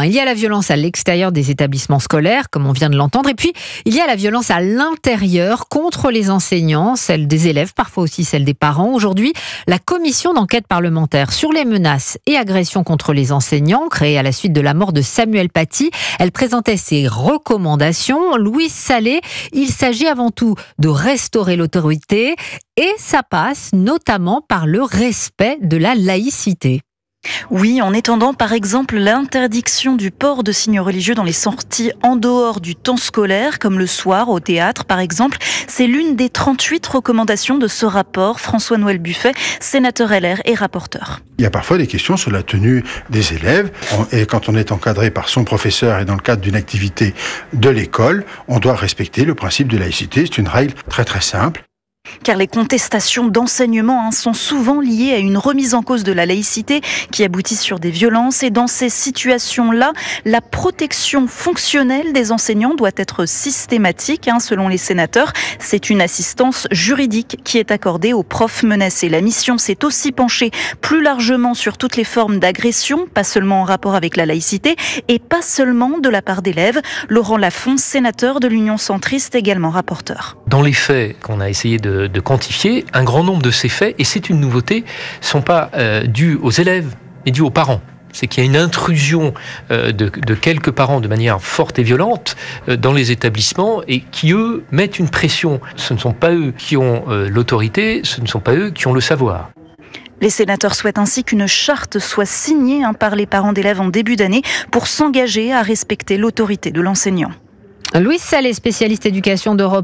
Il y a la violence à l'extérieur des établissements scolaires, comme on vient de l'entendre, et puis il y a la violence à l'intérieur contre les enseignants, celle des élèves, parfois aussi celle des parents. Aujourd'hui, la commission d'enquête parlementaire sur les menaces et agressions contre les enseignants, créée à la suite de la mort de Samuel Paty, elle présentait ses recommandations. Louise Salé, il s'agit avant tout de restaurer l'autorité, et ça passe notamment par le respect de la laïcité. Oui, en étendant par exemple l'interdiction du port de signes religieux dans les sorties en dehors du temps scolaire, comme le soir au théâtre par exemple. C'est l'une des 38 recommandations de ce rapport. François-Noël Buffet, sénateur LR et rapporteur. Il y a parfois des questions sur la tenue des élèves. Et quand on est encadré par son professeur et dans le cadre d'une activité de l'école, on doit respecter le principe de laïcité. C'est une règle très très simple car les contestations d'enseignement hein, sont souvent liées à une remise en cause de la laïcité qui aboutit sur des violences. Et dans ces situations-là, la protection fonctionnelle des enseignants doit être systématique. Hein, selon les sénateurs, c'est une assistance juridique qui est accordée aux profs menacés. La mission s'est aussi penchée plus largement sur toutes les formes d'agression, pas seulement en rapport avec la laïcité, et pas seulement de la part d'élèves. Laurent Lafont, sénateur de l'Union centriste, également rapporteur. Dans les faits qu'on a essayé de de, quantifier, un grand nombre de ces faits, et c'est une nouveauté, ne sont pas euh, dus aux élèves, mais dus aux parents c'est qu'il y a une intrusion euh, de, quelques parents de manière forte et violente euh, dans les établissements et qui, eux, mettent une pression. Ce ne sont pas eux qui ont l'autorité, ce ne sont pas eux qui ont le savoir. Les sénateurs souhaitent ainsi qu'une charte soit signée hein, par les parents d'élèves en début d'année pour s'engager à respecter l'autorité de l'enseignant. Louis Salé, spécialiste éducation d'Europe.